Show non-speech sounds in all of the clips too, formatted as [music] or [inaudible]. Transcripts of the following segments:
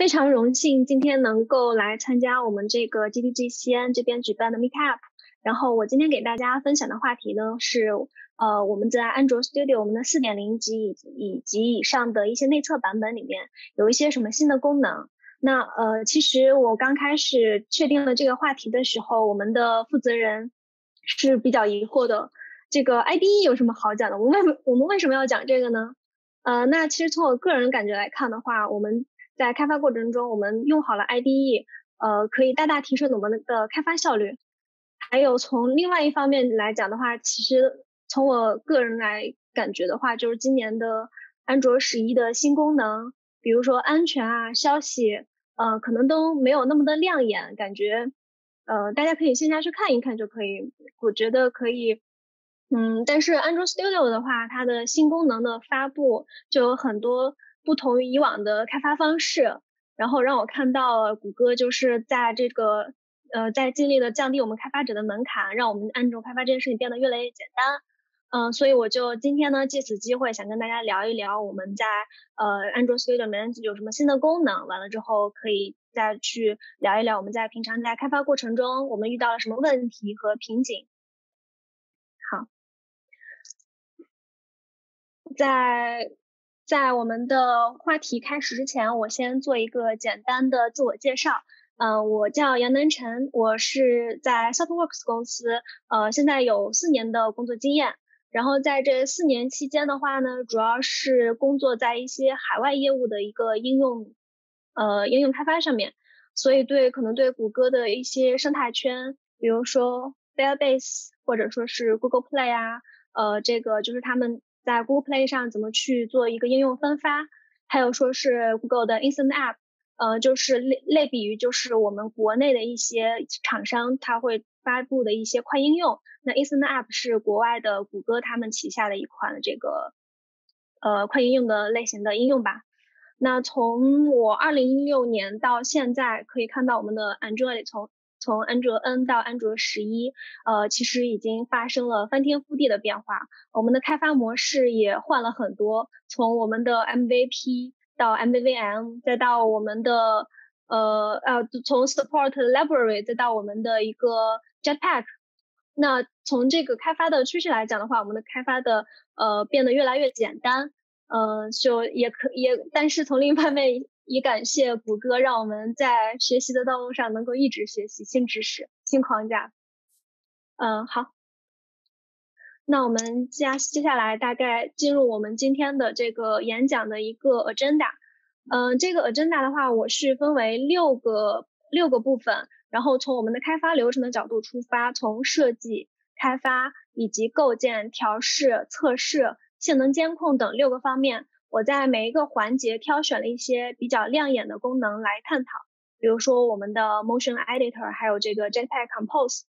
非常荣幸今天能够来参加我们这个 GDG 西安这边举办的 Meetup。然后我今天给大家分享的话题呢是，呃，我们在安卓 Studio 我们的四点零级以以及以上的一些内测版本里面有一些什么新的功能。那呃，其实我刚开始确定了这个话题的时候，我们的负责人是比较疑惑的。这个 IDE 有什么好讲的？我们为什我们为什么要讲这个呢？呃，那其实从我个人感觉来看的话，我们在开发过程中，我们用好了 IDE，呃，可以大大提升我们的开发效率。还有从另外一方面来讲的话，其实从我个人来感觉的话，就是今年的安卓十一的新功能，比如说安全啊、消息，呃，可能都没有那么的亮眼，感觉，呃，大家可以线下去看一看就可以。我觉得可以，嗯，但是安卓 Studio 的话，它的新功能的发布就有很多不同于以往的开发方式，然后让我看到谷歌就是在这个。呃，在尽力的降低我们开发者的门槛，让我们安卓开发这件事情变得越来越简单。嗯，所以我就今天呢，借此机会想跟大家聊一聊我们在呃安卓 Studio 里面有什么新的功能。完了之后，可以再去聊一聊我们在平常在开发过程中我们遇到了什么问题和瓶颈。好，在在我们的话题开始之前，我先做一个简单的自我介绍。嗯，我叫杨南辰，我是在 Softworks 公司，呃，现在有四年的工作经验。然后在这四年期间的话呢，主要是工作在一些海外业务的一个应用，呃，应用开发上面。所以对可能对谷歌的一些生态圈，比如说 Firebase 或者说是 Google Play 啊，呃，这个就是他们在 Google Play 上怎么去做一个应用分发，还有说是 Google 的 Instant App。呃，就是类类比于就是我们国内的一些厂商，他会发布的一些快应用。那 Instant App 是国外的谷歌他们旗下的一款这个呃快应用的类型的应用吧。那从我二零一六年到现在，可以看到我们的 Android 从从安卓 N 到安卓十一，呃，其实已经发生了翻天覆地的变化。我们的开发模式也换了很多，从我们的 MVP。到 MVVM，再到我们的呃呃，从 Support Library 再到我们的一个 Jetpack，那从这个开发的趋势来讲的话，我们的开发的呃变得越来越简单，呃，就也可也，但是从另一方面也感谢谷歌，让我们在学习的道路上能够一直学习新知识、新框架。嗯，好。那我们接接下来大概进入我们今天的这个演讲的一个 agenda，嗯，这个 agenda 的话，我是分为六个六个部分，然后从我们的开发流程的角度出发，从设计、开发以及构建、调试、测试、性能监控等六个方面，我在每一个环节挑选了一些比较亮眼的功能来探讨，比如说我们的 Motion Editor，还有这个 Jetpack Compose。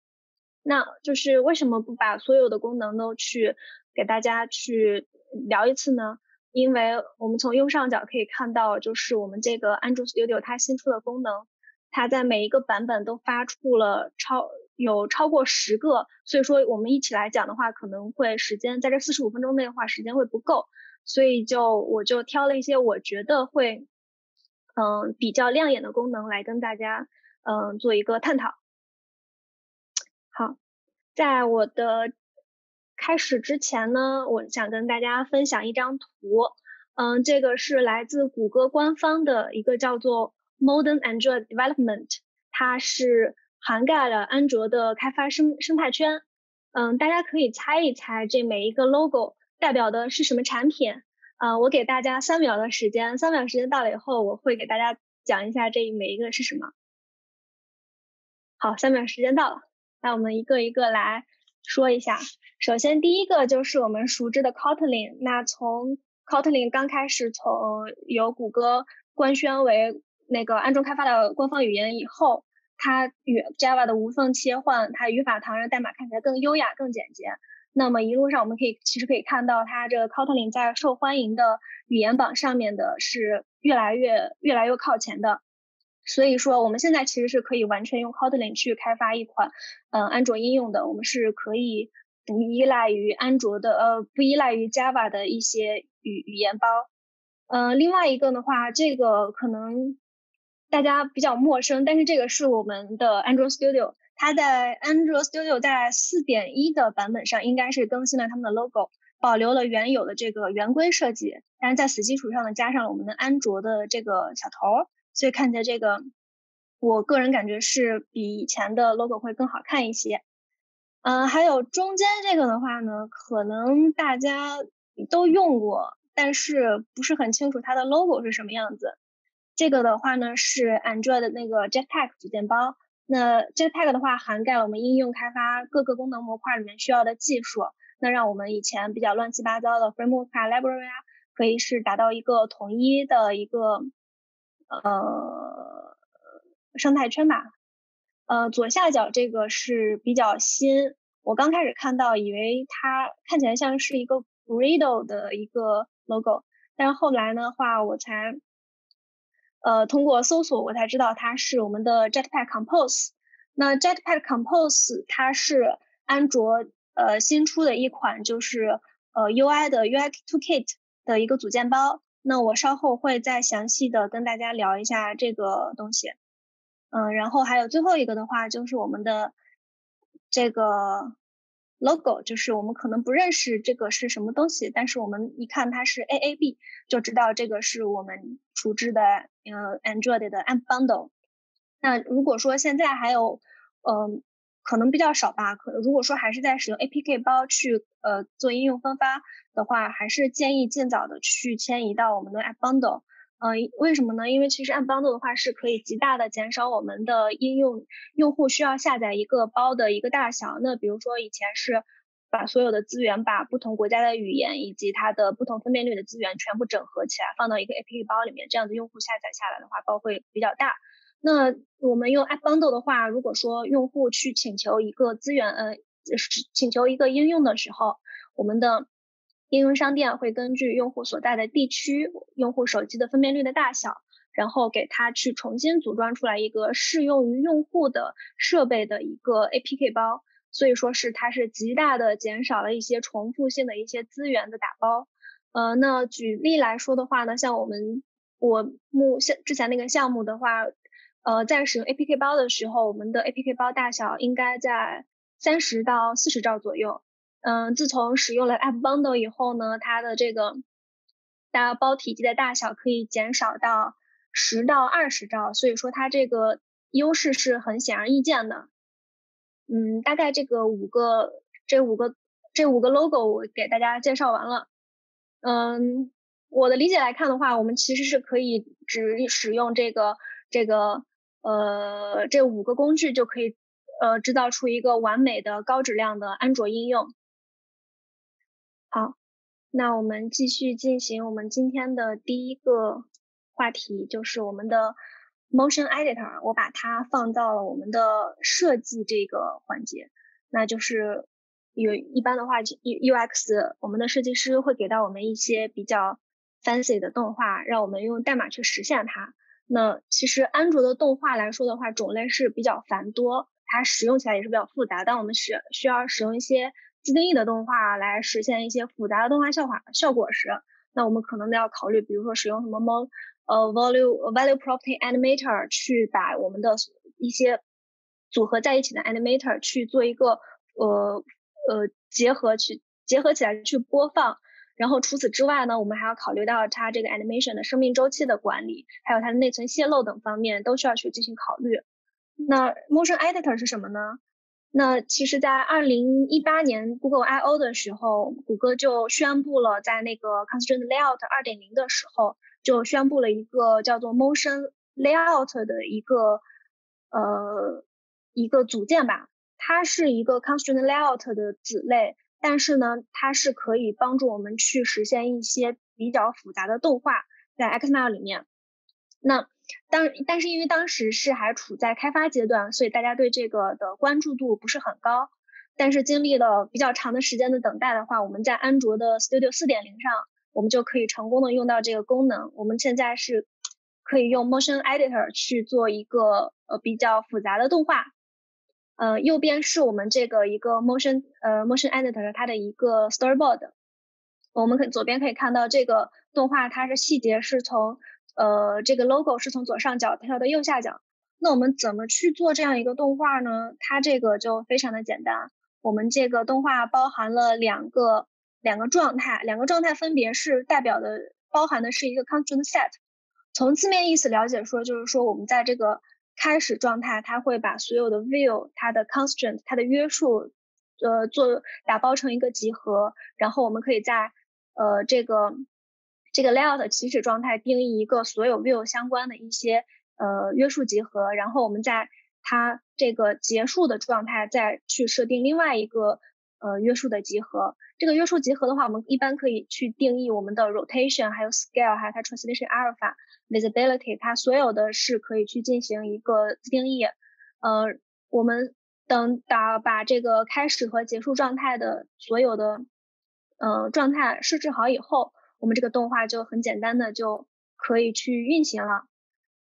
那就是为什么不把所有的功能都去给大家去聊一次呢？因为我们从右上角可以看到，就是我们这个安卓 Studio 它新出的功能，它在每一个版本都发出了超有超过十个，所以说我们一起来讲的话，可能会时间在这四十五分钟内的话，时间会不够，所以就我就挑了一些我觉得会嗯比较亮眼的功能来跟大家嗯做一个探讨。好，在我的开始之前呢，我想跟大家分享一张图。嗯，这个是来自谷歌官方的一个叫做 Modern Android Development，它是涵盖了安卓的开发生生态圈。嗯，大家可以猜一猜这每一个 logo 代表的是什么产品？啊，我给大家三秒的时间，三秒时间到了以后，我会给大家讲一下这每一个是什么。好，三秒时间到了。那我们一个一个来说一下。首先，第一个就是我们熟知的 Kotlin。那从 Kotlin 刚开始从由谷歌官宣为那个安卓开发的官方语言以后，它与 Java 的无缝切换，它语法唐人，代码看起来更优雅、更简洁。那么一路上我们可以其实可以看到，它这个 Kotlin 在受欢迎的语言榜上面的是越来越越来越靠前的。所以说，我们现在其实是可以完全用 Kotlin 去开发一款，嗯，安卓应用的。我们是可以不依赖于安卓的，呃，不依赖于 Java 的一些语语言包。嗯，另外一个的话，这个可能大家比较陌生，但是这个是我们的 Android Studio，它在 Android Studio 在四点一的版本上应该是更新了他们的 logo，保留了原有的这个圆规设计，但是在此基础上呢，加上了我们的安卓的这个小头，所以看起来这个，我个人感觉是比以前的 logo 会更好看一些。嗯，还有中间这个的话呢，可能大家都用过，但是不是很清楚它的 logo 是什么样子。这个的话呢是 Android 的那个 Jetpack 组件包。那 Jetpack 的话涵盖了我们应用开发各个功能模块里面需要的技术，那让我们以前比较乱七八糟的 framework 啊、library 啊，可以是达到一个统一的一个呃生态圈吧。呃，左下角这个是比较新，我刚开始看到以为它看起来像是一个 Gradle 的一个 logo，但是后来的话我才呃通过搜索我才知道它是我们的 Jetpack Compose。那 Jetpack Compose 它是安卓呃新出的一款就是呃 UI 的 UI Toolkit 的一个组件包，那我稍后会再详细的跟大家聊一下这个东西。嗯，然后还有最后一个的话，就是我们的这个 logo，就是我们可能不认识这个是什么东西，但是我们一看它是 A A B，就知道这个是我们处置的呃 Android 的 App Bundle。那如果说现在还有，嗯，可能比较少吧，可如果说还是在使用 A P K 包去呃做应用分发的话，还是建议尽早的去迁移到我们的 App Bundle。呃，为什么呢？因为其实按 bundle 的话，是可以极大的减少我们的应用用户需要下载一个包的一个大小。那比如说以前是把所有的资源，把不同国家的语言以及它的不同分辨率的资源全部整合起来，放到一个 APK 包里面，这样子用户下载下来的话，包会比较大。那我们用 app bundle 的话，如果说用户去请求一个资源，呃，请求一个应用的时候，我们的应用商店会根据用户所在的地区、用户手机的分辨率的大小，然后给他去重新组装出来一个适用于用户的设备的一个 APK 包。所以说是它是极大的减少了一些重复性的一些资源的打包。呃，那举例来说的话呢，像我们我目像之前那个项目的话，呃，在使用 APK 包的时候，我们的 APK 包大小应该在三十到四十兆左右。嗯，自从使用了 App Bundle 以后呢，它的这个大包体积的大小可以减少到十到二十兆，所以说它这个优势是很显而易见的。嗯，大概这个五个这五个这五个 logo 我给大家介绍完了。嗯，我的理解来看的话，我们其实是可以只使用这个这个呃这五个工具就可以呃制造出一个完美的高质量的安卓应用。那我们继续进行我们今天的第一个话题，就是我们的 Motion Editor。我把它放到了我们的设计这个环节，那就是有一般的话，U UX 我们的设计师会给到我们一些比较 fancy 的动画，让我们用代码去实现它。那其实安卓的动画来说的话，种类是比较繁多，它使用起来也是比较复杂。但我们需需要使用一些自定义的动画来实现一些复杂的动画效果效果时，那我们可能都要考虑，比如说使用什么 mo 呃 value value property animator 去把我们的一些组合在一起的 animator 去做一个呃呃结合去结合起来去播放。然后除此之外呢，我们还要考虑到它这个 animation 的生命周期的管理，还有它的内存泄露等方面都需要去进行考虑。那 motion editor 是什么呢？那其实，在二零一八年 Google I/O 的时候，谷歌就宣布了，在那个 Constraint Layout 二点零的时候，就宣布了一个叫做 Motion Layout 的一个呃一个组件吧。它是一个 Constraint Layout 的子类，但是呢，它是可以帮助我们去实现一些比较复杂的动画在 XML 里面。那当但是因为当时是还处在开发阶段，所以大家对这个的关注度不是很高。但是经历了比较长的时间的等待的话，我们在安卓的 Studio 4.0上，我们就可以成功的用到这个功能。我们现在是可以用 Motion Editor 去做一个呃比较复杂的动画。呃，右边是我们这个一个 Motion 呃 Motion Editor 它的一个 Storyboard。我们可左边可以看到这个动画，它是细节是从。呃，这个 logo 是从左上角跳到右下角。那我们怎么去做这样一个动画呢？它这个就非常的简单。我们这个动画包含了两个两个状态，两个状态分别是代表的包含的是一个 constraint set。从字面意思了解说，就是说我们在这个开始状态，它会把所有的 view 它的 constant 它的约束，呃，做打包成一个集合，然后我们可以在呃这个这个 layout 起始状态定义一个所有 view 相关的一些。呃，约束集合，然后我们在它这个结束的状态再去设定另外一个呃约束的集合。这个约束集合的话，我们一般可以去定义我们的 rotation，还有 scale，还有它 translation alpha，visibility，它所有的是可以去进行一个自定义。呃，我们等打把这个开始和结束状态的所有的呃状态设置好以后，我们这个动画就很简单的就可以去运行了。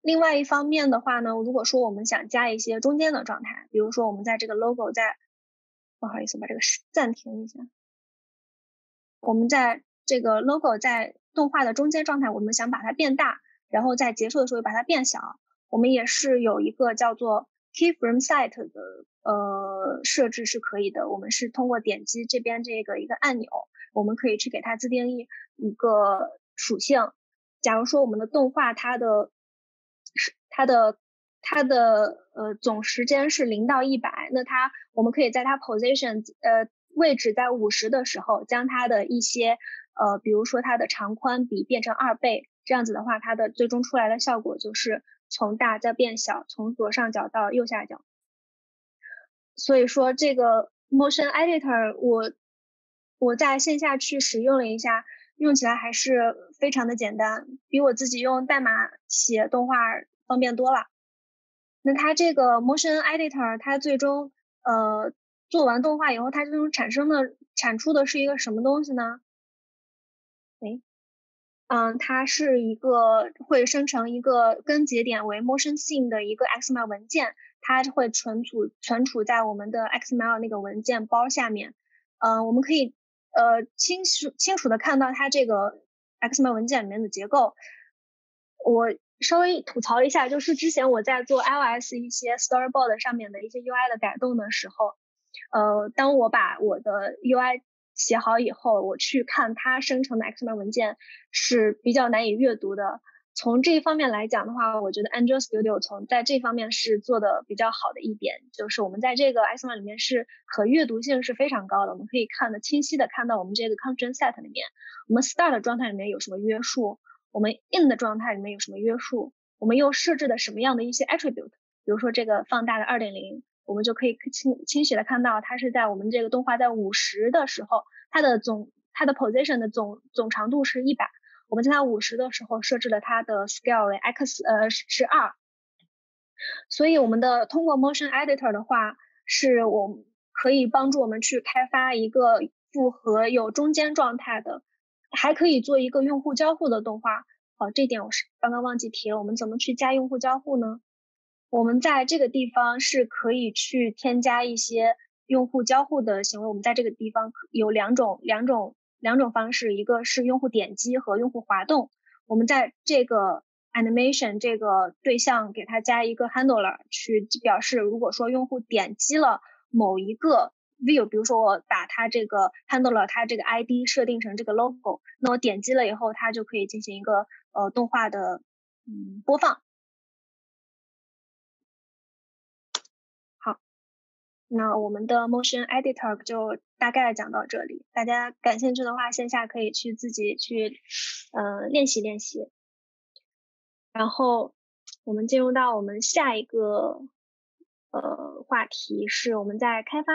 另外一方面的话呢，如果说我们想加一些中间的状态，比如说我们在这个 logo 在，不好意思，把这个暂停一下。我们在这个 logo 在动画的中间状态，我们想把它变大，然后在结束的时候把它变小，我们也是有一个叫做 keyframe set 的呃设置是可以的。我们是通过点击这边这个一个按钮，我们可以去给它自定义一个属性。假如说我们的动画它的是它的它的呃总时间是零到一百，那它我们可以在它 position 呃位置在五十的时候，将它的一些呃比如说它的长宽比变成二倍，这样子的话，它的最终出来的效果就是从大再变小，从左上角到右下角。所以说这个 motion editor 我我在线下去使用了一下。用起来还是非常的简单，比我自己用代码写动画方便多了。那它这个 Motion Editor，它最终呃做完动画以后，它最终产生的产出的是一个什么东西呢？嗯，它是一个会生成一个根节点为 Motion 的一个 XML 文件，它会存储存储在我们的 XML 那个文件包下面。嗯，我们可以。呃，清楚清楚的看到它这个 XML 文件里面的结构。我稍微吐槽一下，就是之前我在做 iOS 一些 Storyboard 上面的一些 UI 的改动的时候，呃，当我把我的 UI 写好以后，我去看它生成的 XML 文件是比较难以阅读的。从这一方面来讲的话，我觉得 Android Studio 从在这方面是做的比较好的一点，就是我们在这个 XML 里面是可阅读性是非常高的，我们可以看的清晰的看到我们这个 Constraint Set 里面，我们 Start 状态里面有什么约束，我们 In 的状态里面有什么约束，我们又设置的什么样的一些 Attribute，比如说这个放大的二点零，我们就可以清清晰的看到它是在我们这个动画在五十的时候，它的总它的 Position 的总总长度是一百。我们在它五十的时候设置了它的 scale 为 x，呃是二，所以我们的通过 motion editor 的话，是我可以帮助我们去开发一个复合有中间状态的，还可以做一个用户交互的动画。哦，这点我是刚刚忘记提了。我们怎么去加用户交互呢？我们在这个地方是可以去添加一些用户交互的行为。我们在这个地方有两种两种。两种方式，一个是用户点击和用户滑动。我们在这个 animation 这个对象给它加一个 handler，去表示如果说用户点击了某一个 view，比如说我把它这个 handler 它这个 ID 设定成这个 logo，那我点击了以后，它就可以进行一个呃动画的嗯播放。那我们的 Motion Editor 就大概讲到这里，大家感兴趣的话，线下可以去自己去，嗯，练习练习。然后我们进入到我们下一个，呃，话题是我们在开发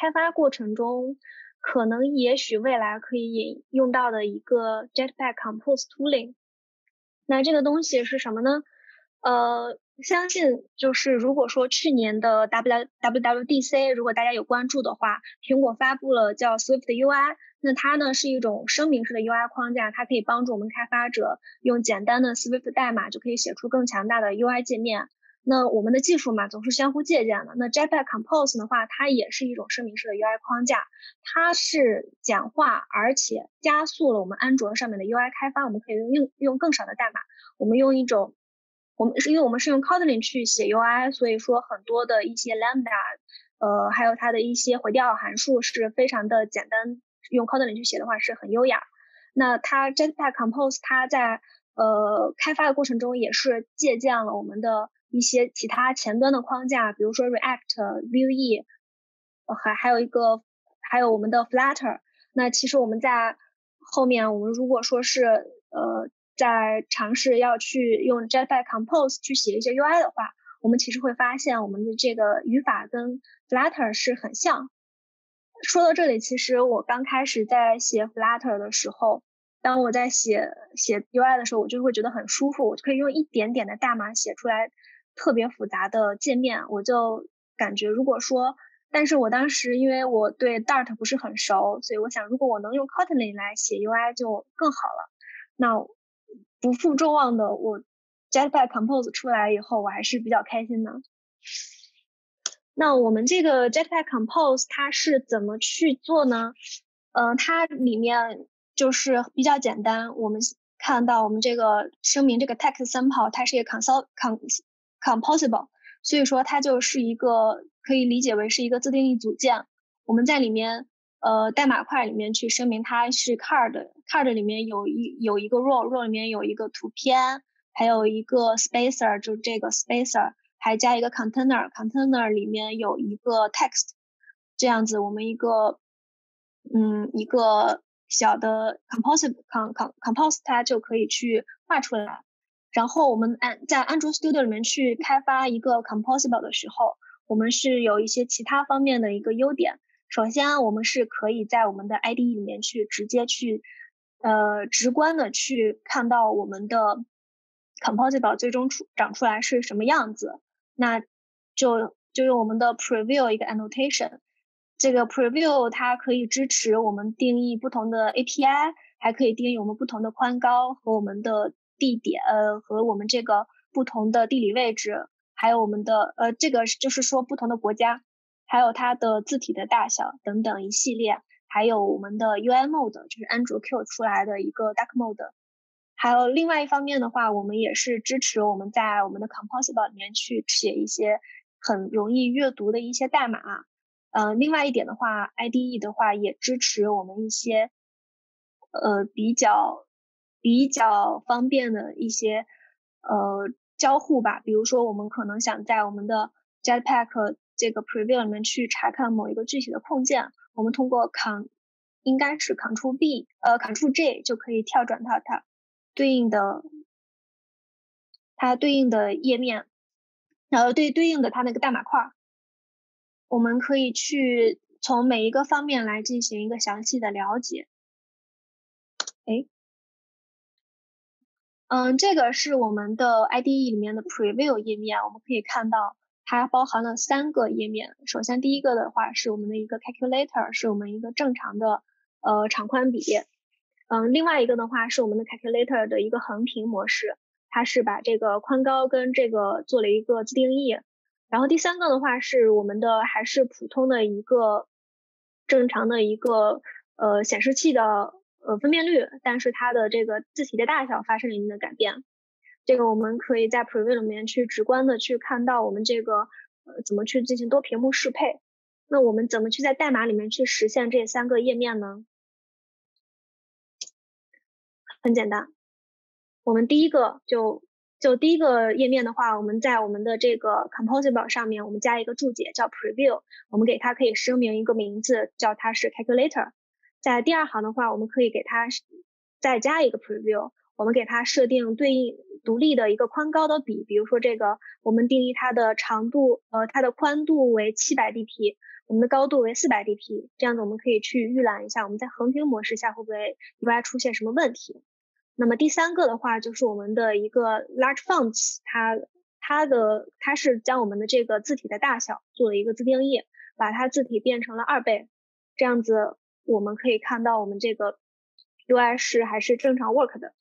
开发过程中，可能也许未来可以引用到的一个 Jetpack Compose Tooling。那这个东西是什么呢？呃。相信就是如果说去年的 W W W D C，如果大家有关注的话，苹果发布了叫 Swift UI，那它呢是一种声明式的 UI 框架，它可以帮助我们开发者用简单的 Swift 代码就可以写出更强大的 UI 界面。那我们的技术嘛，总是相互借鉴的。那 Jetpack Compose 的话，它也是一种声明式的 UI 框架，它是简化而且加速了我们安卓上面的 UI 开发。我们可以用用更少的代码，我们用一种，我们是因为我们是用 Kotlin 去写 UI，所以说很多的一些 Lambda，呃，还有它的一些回调函数是非常的简单，用 Kotlin 去写的话是很优雅。那它 Jetpack Compose 它在呃开发的过程中也是借鉴了我们的。一些其他前端的框架，比如说 React、Vue，还还有一个，还有我们的 Flutter。那其实我们在后面，我们如果说是呃在尝试要去用 Jetpack Compose 去写一些 UI 的话，我们其实会发现我们的这个语法跟 Flutter 是很像。说到这里，其实我刚开始在写 Flutter 的时候，当我在写写 UI 的时候，我就会觉得很舒服，我就可以用一点点的代码写出来。特别复杂的界面，我就感觉如果说，但是我当时因为我对 Dart 不是很熟，所以我想如果我能用 Kotlin 来写 UI 就更好了。那不负众望的，我 Jetpack Compose 出来以后，我还是比较开心的。那我们这个 Jetpack Compose 它是怎么去做呢？嗯，它里面就是比较简单。我们看到我们这个声明这个 text sample，它是一个 console cons。Composable，所以说它就是一个可以理解为是一个自定义组件。我们在里面，呃，代码块里面去声明它是 card，card 里面有一有一个 row，row 里面有一个图片，还有一个 spacer，就这个 spacer，还加一个 container，container 里面有一个 text，这样子我们一个，嗯，一个小的 composable，com com compose 它就可以去画出来。然后我们安在安卓 Studio 里面去开发一个 Composable 的时候，我们是有一些其他方面的一个优点。首先，我们是可以在我们的 IDE 里面去直接去，呃，直观的去看到我们的 Composable 最终出长出来是什么样子。那就就用我们的 Preview 一个 Annotation，这个 Preview 它可以支持我们定义不同的 API，还可以定义我们不同的宽高和我们的。地点呃和我们这个不同的地理位置，还有我们的呃这个就是说不同的国家，还有它的字体的大小等等一系列，还有我们的 UI mode 就是安卓 Q 出来的一个 Dark mode，还有另外一方面的话，我们也是支持我们在我们的 Composable 里面去写一些很容易阅读的一些代码，呃，另外一点的话，IDE 的话也支持我们一些呃比较。比较方便的一些呃交互吧，比如说我们可能想在我们的 Jetpack 这个 Preview 里面去查看某一个具体的控件，我们通过 Ctrl 应该是 Ctrl B 呃 Ctrl J 就可以跳转到它对应的它对应的页面，然后对对应的它那个代码块，我们可以去从每一个方面来进行一个详细的了解。哎。嗯，这个是我们的 IDE 里面的 Preview 页面，我们可以看到它包含了三个页面。首先第一个的话是我们的一个 Calculator，是我们一个正常的呃长宽比。嗯，另外一个的话是我们的 Calculator 的一个横屏模式，它是把这个宽高跟这个做了一个自定义。然后第三个的话是我们的还是普通的一个正常的一个呃显示器的。呃，分辨率，但是它的这个字体的大小发生了一定的改变。这个我们可以在 Preview 里面去直观的去看到我们这个呃怎么去进行多屏幕适配。那我们怎么去在代码里面去实现这三个页面呢？很简单，我们第一个就就第一个页面的话，我们在我们的这个 Composable 上面，我们加一个注解叫 Preview，我们给它可以声明一个名字，叫它是 Calculator。在第二行的话，我们可以给它再加一个 preview，我们给它设定对应独立的一个宽高的比，比如说这个，我们定义它的长度，呃，它的宽度为七百 dp，我们的高度为四百 dp，这样子我们可以去预览一下我们在横屏模式下会不会 UI 出现什么问题。那么第三个的话就是我们的一个 large fonts，它它的它是将我们的这个字体的大小做了一个自定义，把它字体变成了二倍，这样子。我们可以看到，我们这个 UI 是还是正常 work 的。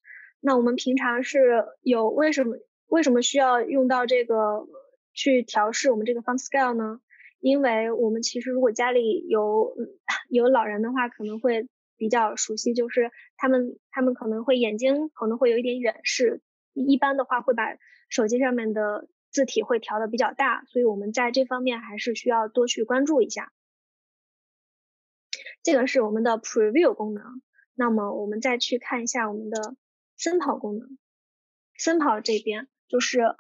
那我们平常是有为什么为什么需要用到这个去调试我们这个 font scale 呢？因为我们其实如果家里有 [laughs] 有老人的话，可能会比较熟悉，就是他们他们可能会眼睛可能会有一点远视，一般的话会把手机上面的字体会调的比较大，所以我们在这方面还是需要多去关注一下。这个是我们的 Preview 功能。那么我们再去看一下我们的森跑功能。森跑这边就是，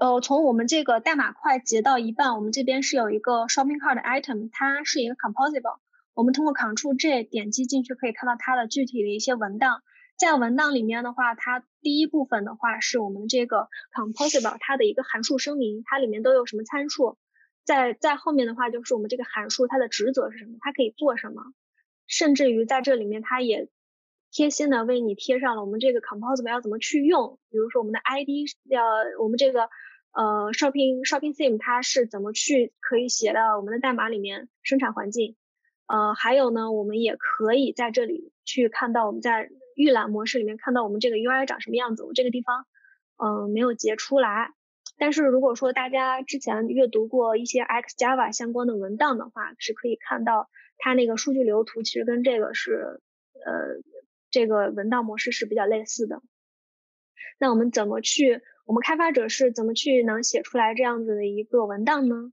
呃，从我们这个代码块截到一半，我们这边是有一个 Shopping Cart Item，它是一个 Composable。我们通过 Ctrl J 点击进去，可以看到它的具体的一些文档。在文档里面的话，它第一部分的话是我们这个 Composable 它的一个函数声明，它里面都有什么参数。在在后面的话，就是我们这个函数它的职责是什么，它可以做什么，甚至于在这里面，它也贴心的为你贴上了我们这个 composable 要怎么去用，比如说我们的 ID 要我们这个呃 shopping shopping theme 它是怎么去可以写到我们的代码里面生产环境，呃，还有呢，我们也可以在这里去看到我们在预览模式里面看到我们这个 UI 长什么样子，我这个地方嗯没有截出来。但是如果说大家之前阅读过一些 X Java 相关的文档的话，是可以看到它那个数据流图其实跟这个是，呃，这个文档模式是比较类似的。那我们怎么去，我们开发者是怎么去能写出来这样子的一个文档呢？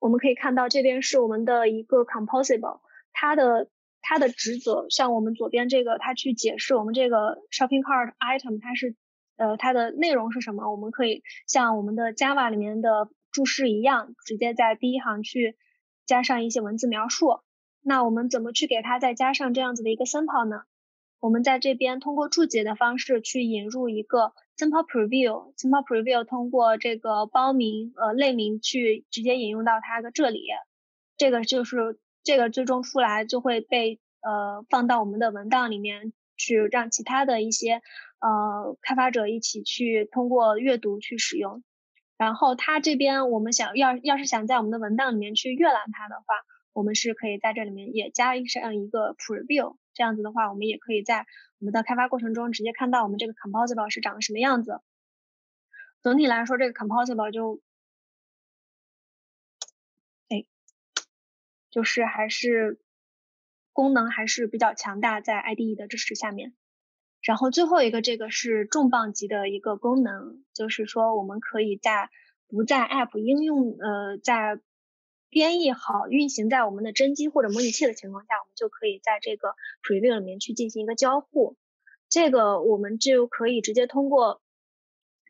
我们可以看到这边是我们的一个 Composable，它的它的职责，像我们左边这个，它去解释我们这个 Shopping Cart Item，它是。呃，它的内容是什么？我们可以像我们的 Java 里面的注释一样，直接在第一行去加上一些文字描述。那我们怎么去给它再加上这样子的一个 sample 呢？我们在这边通过注解的方式去引入一个 sample preview，sample preview 通过这个包名呃类名去直接引用到它的这里，这个就是这个最终出来就会被呃放到我们的文档里面去，让其他的一些。呃，开发者一起去通过阅读去使用，然后它这边我们想要要是想在我们的文档里面去阅览它的话，我们是可以在这里面也加上一个 preview，这样子的话，我们也可以在我们的开发过程中直接看到我们这个 composable 是长什么样子。总体来说，这个 composable 就，哎，就是还是功能还是比较强大，在 IDE 的支持下面。然后最后一个，这个是重磅级的一个功能，就是说我们可以在不在 App 应用呃在编译好运行在我们的真机或者模拟器的情况下，我们就可以在这个 Preview 里面去进行一个交互。这个我们就可以直接通过，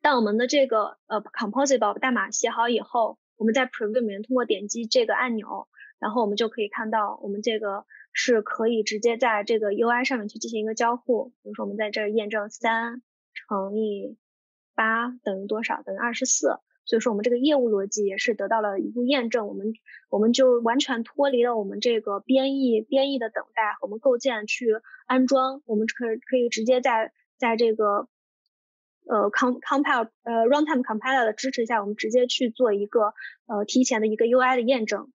当我们的这个呃 Composable 代码写好以后，我们在 Preview 里面通过点击这个按钮，然后我们就可以看到我们这个。是可以直接在这个 UI 上面去进行一个交互，比如说我们在这验证三乘以八等于多少，等于二十四。所以说我们这个业务逻辑也是得到了一步验证，我们我们就完全脱离了我们这个编译编译的等待我们构建去安装，我们可可以直接在在这个呃 comp compile 呃 runtime compiler 的支持下，我们直接去做一个呃提前的一个 UI 的验证。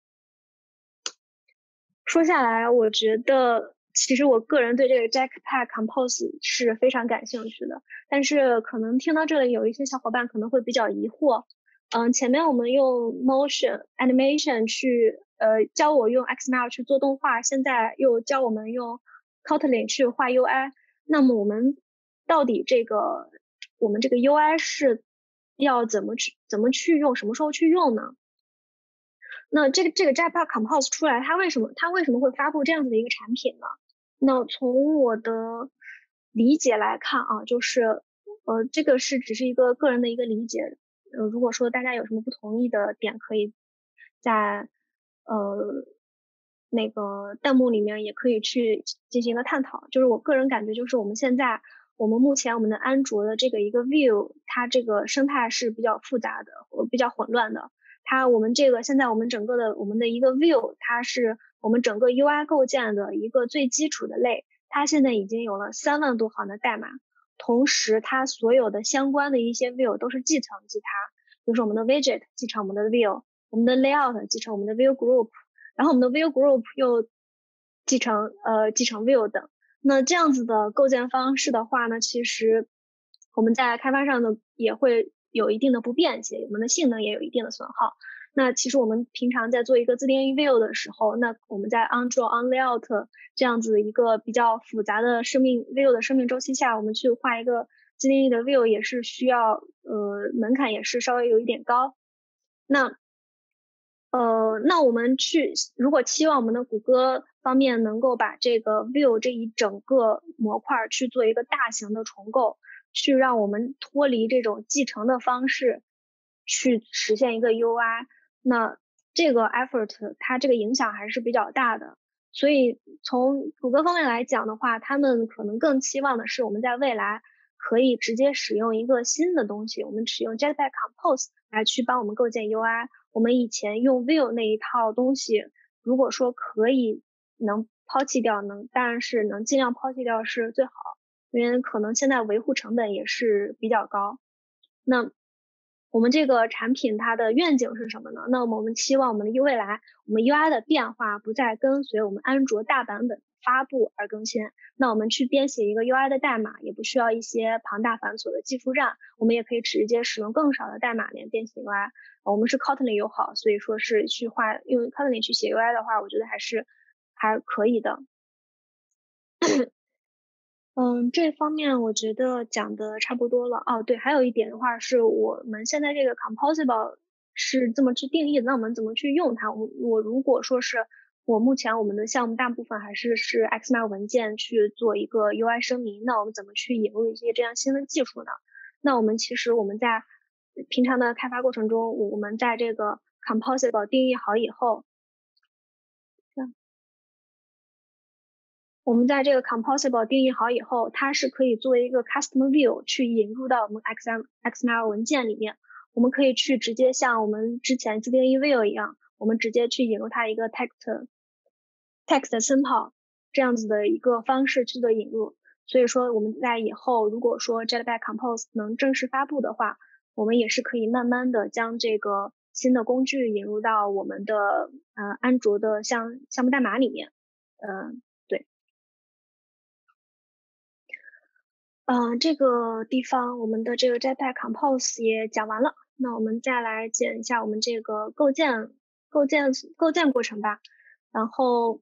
说下来，我觉得其实我个人对这个 Jackpack Compose 是非常感兴趣的。但是可能听到这里，有一些小伙伴可能会比较疑惑。嗯，前面我们用 Motion Animation 去呃教我用 XML 去做动画，现在又教我们用 Kotlin 去画 UI。那么我们到底这个我们这个 UI 是要怎么去怎么去用，什么时候去用呢？那这个这个 Java Compose 出来，它为什么它为什么会发布这样子的一个产品呢？那从我的理解来看啊，就是呃，这个是只是一个个人的一个理解。呃，如果说大家有什么不同意的点，可以在呃那个弹幕里面也可以去进行一个探讨。就是我个人感觉，就是我们现在我们目前我们的安卓的这个一个 View，它这个生态是比较复杂的，比较混乱的。它我们这个现在我们整个的我们的一个 view，它是我们整个 UI 构建的一个最基础的类，它现在已经有了三万多行的代码，同时它所有的相关的一些 view 都是继承自它，比如说我们的 widget 继承我们的 view，我们的 layout 继承我们的 view group，然后我们的 view group 又继承呃继承 view 等，那这样子的构建方式的话呢，其实我们在开发上呢也会有一定的不便捷，我们的性能也有一定的损耗。那其实我们平常在做一个自定义 view 的时候，那我们在 onDraw onLayout 这样子一个比较复杂的生命 view 的生命周期下，我们去画一个自定义的 view 也是需要呃门槛也是稍微有一点高。那呃那我们去如果期望我们的谷歌方面能够把这个 view 这一整个模块去做一个大型的重构，去让我们脱离这种继承的方式去实现一个 UI。那这个 effort 它这个影响还是比较大的，所以从谷歌方面来讲的话，他们可能更期望的是我们在未来可以直接使用一个新的东西，我们使用 Jetpack Compose 来去帮我们构建 UI。我们以前用 View 那一套东西，如果说可以能抛弃掉，能当然是能尽量抛弃掉是最好，因为可能现在维护成本也是比较高。那我们这个产品它的愿景是什么呢？那么我们期望我们的未来，我们 UI 的变化不再跟随我们安卓大版本发布而更新。那我们去编写一个 UI 的代码，也不需要一些庞大繁琐的技术栈，我们也可以直接使用更少的代码来编写 UI。我们是 Kotlin 友好，所以说是去画用 Kotlin 去写 UI 的话，我觉得还是还可以的。嗯，这方面我觉得讲的差不多了。哦，对，还有一点的话是我们现在这个 composable 是这么去定义，那我们怎么去用它？我我如果说是我目前我们的项目大部分还是是 XML 文件去做一个 UI 声明，那我们怎么去引入一些这样新的技术呢？那我们其实我们在平常的开发过程中，我们在这个 composable 定义好以后。我们在这个 composable 定义好以后，它是可以作为一个 custom view 去引入到我们 XM XML 文件里面。我们可以去直接像我们之前自定义 view 一样，我们直接去引入它一个 text text symbol 这样子的一个方式去做引入。所以说我们在以后如果说 Jetpack Compose 能正式发布的话，我们也是可以慢慢的将这个新的工具引入到我们的呃安卓的像项目代码里面，嗯。嗯，这个地方我们的这个 Jetpack Compose 也讲完了，那我们再来讲一下我们这个构建、构建、构建过程吧。然后，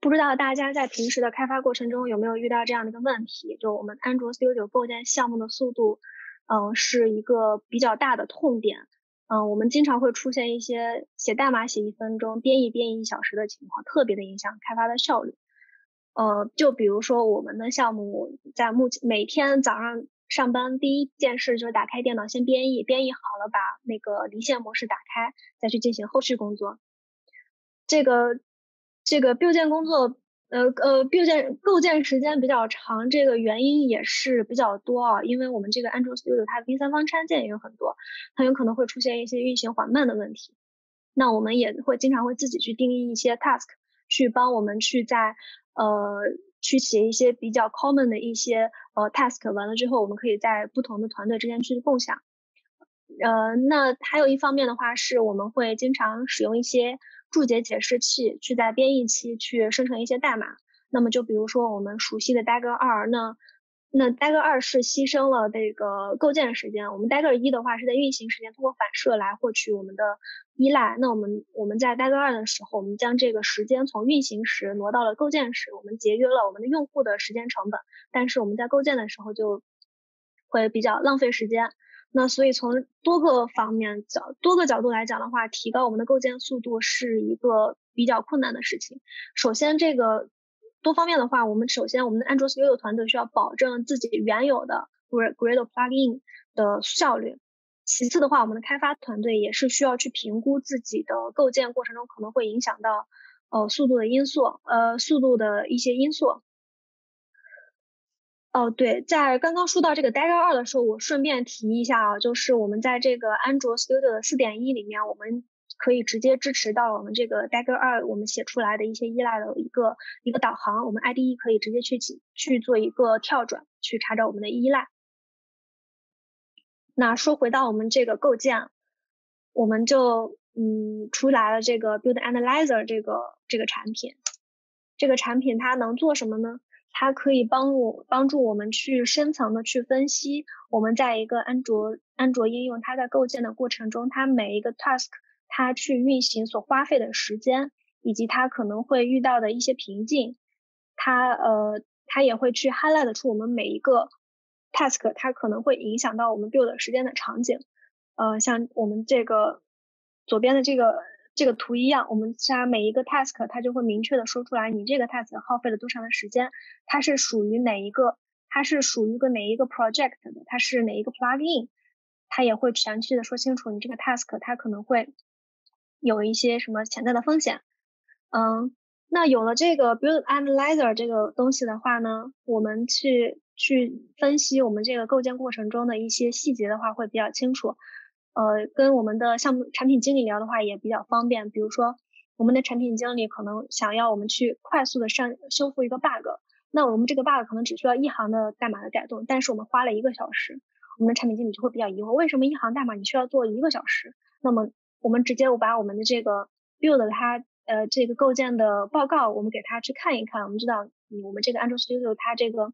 不知道大家在平时的开发过程中有没有遇到这样的一个问题，就我们安卓 Studio 构建项目的速度，嗯，是一个比较大的痛点。嗯，我们经常会出现一些写代码写一分钟，编译编译一小时的情况，特别的影响开发的效率。呃，就比如说我们的项目在目前每天早上上班第一件事就是打开电脑先编译，编译好了把那个离线模式打开，再去进行后续工作。这个这个 build 建工作，呃呃，build 建构建时间比较长，这个原因也是比较多啊，因为我们这个安卓 Studio 它的第三方插件也有很多，它有可能会出现一些运行缓慢的问题。那我们也会经常会自己去定义一些 task，去帮我们去在呃，去写一些比较 common 的一些呃 task，完了之后，我们可以在不同的团队之间去共享。呃，那还有一方面的话，是我们会经常使用一些注解解释器，去在编译期去生成一些代码。那么就比如说我们熟悉的 Dagger 二，那那 Dagger 二是牺牲了这个构建时间，我们 Dagger 一的话是在运行时间通过反射来获取我们的。依赖，那我们我们在 Dagger 二的时候，我们将这个时间从运行时挪到了构建时，我们节约了我们的用户的时间成本，但是我们在构建的时候就会比较浪费时间。那所以从多个方面角多个角度来讲的话，提高我们的构建速度是一个比较困难的事情。首先，这个多方面的话，我们首先我们的安卓 Studio 团队需要保证自己原有的 Gradle Plugin 的效率。其次的话，我们的开发团队也是需要去评估自己的构建过程中可能会影响到呃速度的因素，呃速度的一些因素。哦，对，在刚刚说到这个 Dagger 二的时候，我顺便提一下啊，就是我们在这个安卓 Studio 的四点一里面，我们可以直接支持到我们这个 Dagger 二我们写出来的一些依赖的一个一个导航，我们 IDE 可以直接去去做一个跳转，去查找我们的依赖。那说回到我们这个构建，我们就嗯出来了这个 Build Analyzer 这个这个产品，这个产品它能做什么呢？它可以帮我帮助我们去深层的去分析我们在一个安卓安卓应用它在构建的过程中，它每一个 task 它去运行所花费的时间，以及它可能会遇到的一些瓶颈。它呃，它也会去 highlight 出我们每一个 task 它可能会影响到我们 build 时间的场景。呃，像我们这个左边的这个。这个图一样，我们加每一个 task，它就会明确的说出来，你这个 task 耗费了多长的时间，它是属于哪一个，它是属于个哪一个 project 的，它是哪一个 plugin，它也会详细的说清楚你这个 task 它可能会有一些什么潜在的风险。嗯，那有了这个 build analyzer 这个东西的话呢，我们去去分析我们这个构建过程中的一些细节的话，会比较清楚。呃，跟我们的项目产品经理聊的话也比较方便。比如说，我们的产品经理可能想要我们去快速的上修复一个 bug，那我们这个 bug 可能只需要一行的代码的改动，但是我们花了一个小时，我们的产品经理就会比较疑惑，为什么一行代码你需要做一个小时？那么我们直接我把我们的这个 build 它呃这个构建的报告，我们给他去看一看，我们知道我们这个 Android Studio 它这个。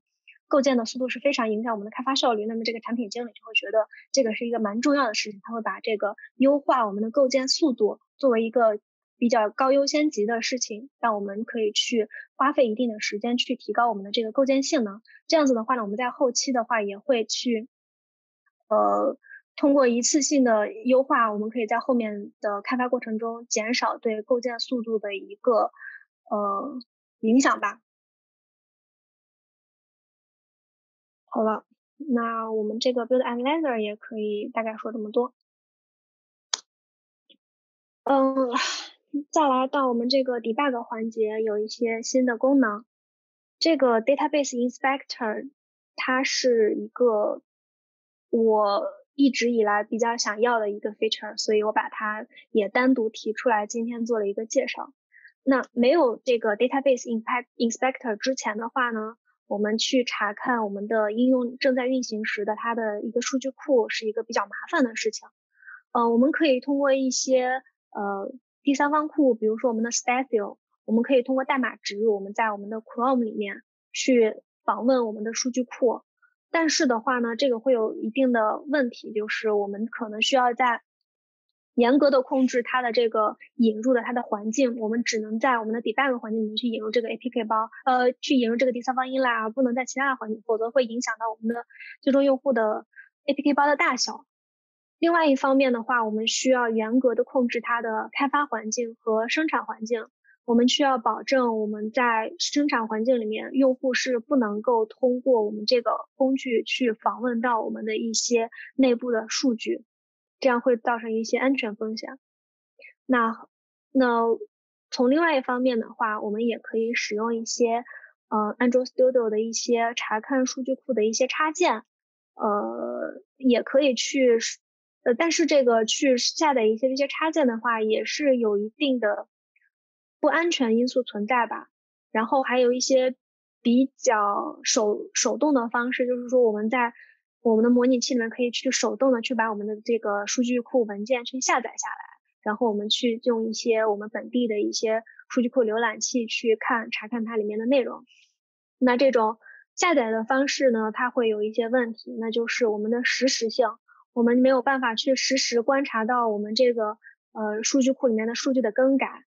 构建的速度是非常影响我们的开发效率，那么这个产品经理就会觉得这个是一个蛮重要的事情，他会把这个优化我们的构建速度作为一个比较高优先级的事情，让我们可以去花费一定的时间去提高我们的这个构建性能。这样子的话呢，我们在后期的话也会去，呃，通过一次性的优化，我们可以在后面的开发过程中减少对构建速度的一个呃影响吧。好了，那我们这个 build analyzer 也可以大概说这么多。嗯，再来到我们这个 debug 环节，有一些新的功能。这个 database inspector 它是一个我一直以来比较想要的一个 feature，所以我把它也单独提出来，今天做了一个介绍。那没有这个 database impact inspector 之前的话呢？我们去查看我们的应用正在运行时的它的一个数据库是一个比较麻烦的事情。呃，我们可以通过一些呃第三方库，比如说我们的 Spatio，我们可以通过代码植入，我们在我们的 Chrome 里面去访问我们的数据库。但是的话呢，这个会有一定的问题，就是我们可能需要在严格的控制它的这个引入的它的环境，我们只能在我们的 debug 环境里面去引入这个 APK 包，呃，去引入这个第三方依赖，而不能在其他的环境，否则会影响到我们的最终用户的 APK 包的大小。另外一方面的话，我们需要严格的控制它的开发环境和生产环境，我们需要保证我们在生产环境里面，用户是不能够通过我们这个工具去访问到我们的一些内部的数据。这样会造成一些安全风险。那那从另外一方面的话，我们也可以使用一些呃 Android Studio 的一些查看数据库的一些插件，呃，也可以去呃，但是这个去下载一些这些插件的话，也是有一定的不安全因素存在吧。然后还有一些比较手手动的方式，就是说我们在我们的模拟器里面可以去手动的去把我们的这个数据库文件去下载下来，然后我们去用一些我们本地的一些数据库浏览器去看查看它里面的内容。那这种下载的方式呢，它会有一些问题，那就是我们的实时性，我们没有办法去实时观察到我们这个呃数据库里面的数据的更改。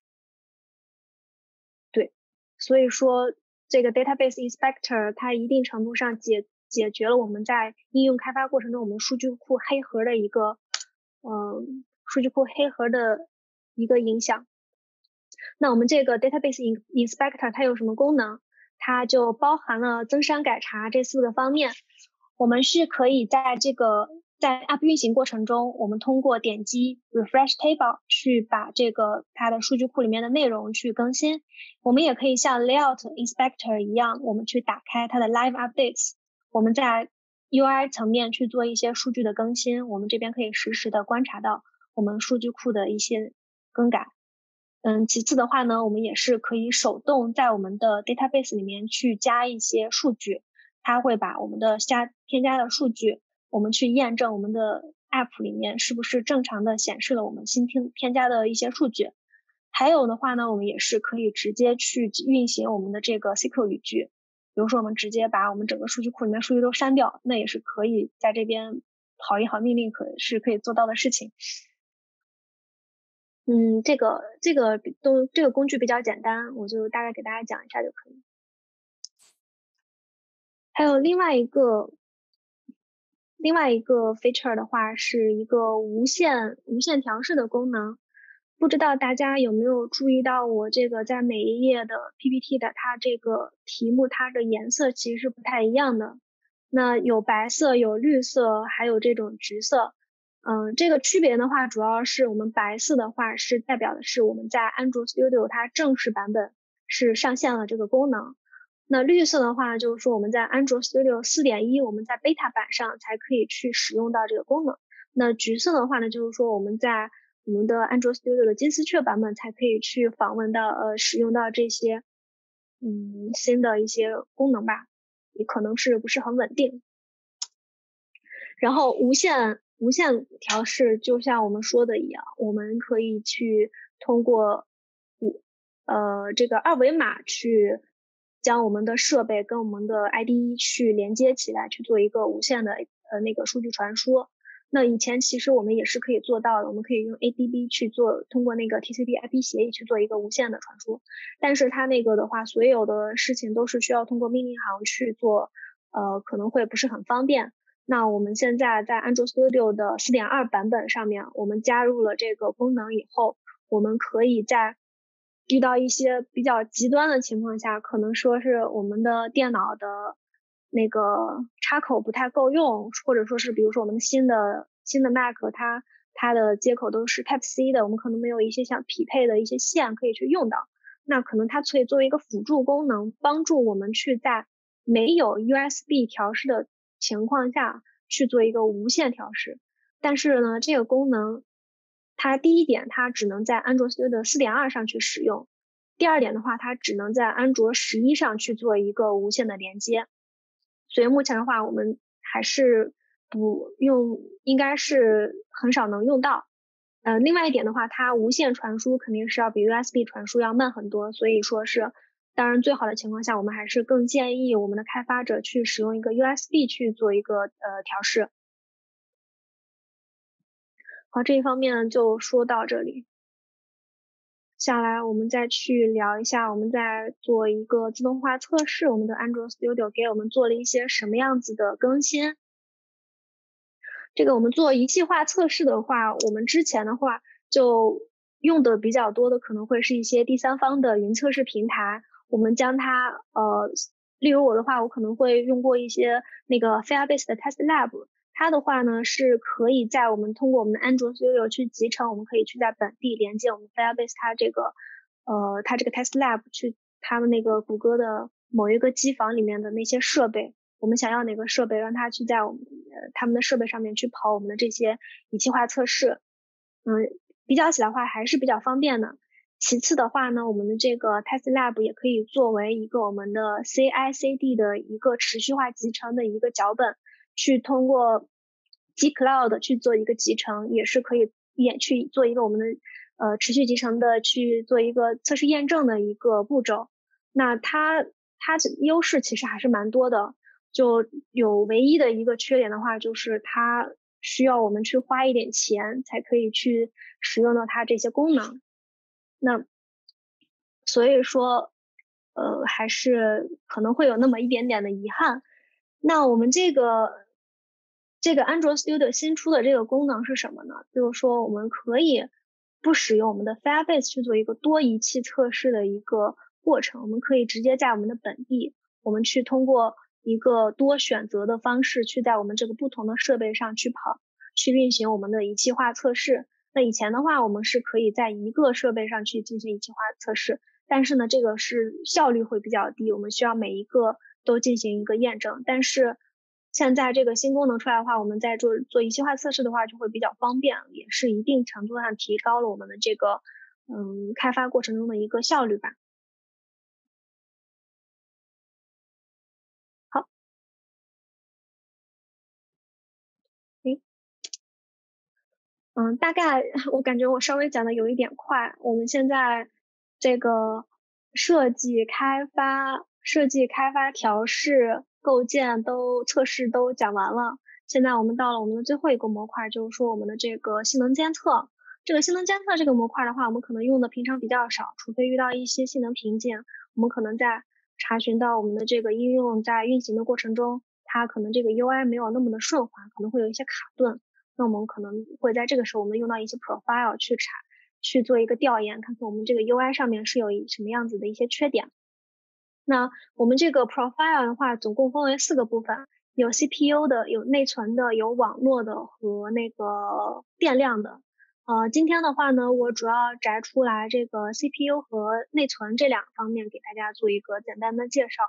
所以说这个 database inspector 它一定程度上解。解决了我们在应用开发过程中我们数据库黑盒的一个，嗯，数据库黑盒的一个影响。那我们这个 database inspector 它有什么功能？它就包含了增删改查这四个方面。我们是可以在这个在 app 运行过程中，我们通过点击 refresh table 去把这个它的数据库里面的内容去更新。我们也可以像 layout inspector 一样，我们去打开它的 live updates。我们在 UI 层面去做一些数据的更新，我们这边可以实时的观察到我们数据库的一些更改。嗯，其次的话呢，我们也是可以手动在我们的 database 里面去加一些数据，它会把我们的加添加的数据，我们去验证我们的 app 里面是不是正常的显示了我们新添添加的一些数据。还有的话呢，我们也是可以直接去运行我们的这个 SQL 语句。比如说我们直接把我们整个数据库里面数据都删掉，那也是可以在这边跑一行命令，可是可以做到的事情。嗯，这个这个都这个工具比较简单，我就大概给大家讲一下就可以。还有另外一个另外一个 feature 的话，是一个无限无限调试的功能。不知道大家有没有注意到，我这个在每一页的 PPT 的它这个题目，它的颜色其实是不太一样的。那有白色，有绿色，还有这种橘色。嗯，这个区别的话，主要是我们白色的话是代表的是我们在 Android Studio 它正式版本是上线了这个功能。那绿色的话，就是说我们在 Android Studio 4.1，我们在 Beta 版上才可以去使用到这个功能。那橘色的话呢，就是说我们在我们的 Android Studio 的金丝雀版本才可以去访问到呃使用到这些嗯新的一些功能吧，也可能是不是很稳定。然后无线。无线调试就像我们说的一样，我们可以去通过五呃这个二维码去将我们的设备跟我们的 IDE 去连接起来，去做一个无线的呃那个数据传输。那以前其实我们也是可以做到的，我们可以用 ADB 去做，通过那个 TCP/IP 协议去做一个无线的传输。但是它那个的话，所有的事情都是需要通过命令行去做，呃可能会不是很方便。那我们现在在 Android Studio 的4.2版本上面，我们加入了这个功能以后，我们可以在遇到一些比较极端的情况下，可能说是我们的电脑的那个插口不太够用，或者说是比如说我们新的新的 Mac 它它的接口都是 Type C 的，我们可能没有一些像匹配的一些线可以去用到，那可能它可以作为一个辅助功能，帮助我们去在没有 USB 调试的。情况下去做一个无线调试，但是呢，这个功能它第一点它只能在安卓 Studio 四点二上去使用，第二点的话它只能在安卓十一上去做一个无线的连接，所以目前的话我们还是不用，应该是很少能用到。呃，另外一点的话，它无线传输肯定是要比 USB 传输要慢很多，所以说是。当然，最好的情况下，我们还是更建议我们的开发者去使用一个 USB 去做一个呃调试。好，这一方面就说到这里。下来我们再去聊一下，我们在做一个自动化测试，我们的 Android Studio 给我们做了一些什么样子的更新。这个我们做仪器化测试的话，我们之前的话就用的比较多的可能会是一些第三方的云测试平台。我们将它，呃，例如我的话，我可能会用过一些那个 Firebase 的 Test Lab，它的话呢是可以在我们通过我们的 Android Studio 去集成，我们可以去在本地连接我们 Firebase 它这个，呃，它这个 Test Lab 去他们那个谷歌的某一个机房里面的那些设备，我们想要哪个设备，让它去在我们呃他们的设备上面去跑我们的这些仪器化测试，嗯，比较起来的话还是比较方便的。其次的话呢，我们的这个 Test Lab 也可以作为一个我们的 CI/CD 的一个持续化集成的一个脚本，去通过 G Cloud 去做一个集成，也是可以也去做一个我们的呃持续集成的去做一个测试验证的一个步骤。那它它的优势其实还是蛮多的，就有唯一的一个缺点的话，就是它需要我们去花一点钱才可以去使用到它这些功能。那所以说，呃，还是可能会有那么一点点的遗憾。那我们这个这个 Android Studio 新出的这个功能是什么呢？就是说，我们可以不使用我们的 Firebase 去做一个多仪器测试的一个过程，我们可以直接在我们的本地，我们去通过一个多选择的方式，去在我们这个不同的设备上去跑，去运行我们的仪器化测试。那以前的话，我们是可以在一个设备上去进行仪器化测试，但是呢，这个是效率会比较低，我们需要每一个都进行一个验证。但是现在这个新功能出来的话，我们在做做一体化测试的话就会比较方便，也是一定程度上提高了我们的这个嗯开发过程中的一个效率吧。嗯，大概我感觉我稍微讲的有一点快。我们现在这个设计、开发、设计、开发、调试、构建都测试都讲完了。现在我们到了我们的最后一个模块，就是说我们的这个性能监测。这个性能监测这个模块的话，我们可能用的平常比较少，除非遇到一些性能瓶颈，我们可能在查询到我们的这个应用在运行的过程中，它可能这个 UI 没有那么的顺滑，可能会有一些卡顿。那我们可能会在这个时候，我们用到一些 profile 去查，去做一个调研，看看我们这个 UI 上面是有什么样子的一些缺点。那我们这个 profile 的话，总共分为四个部分，有 CPU 的，有内存的，有网络的和那个电量的。呃，今天的话呢，我主要摘出来这个 CPU 和内存这两方面给大家做一个简单的介绍。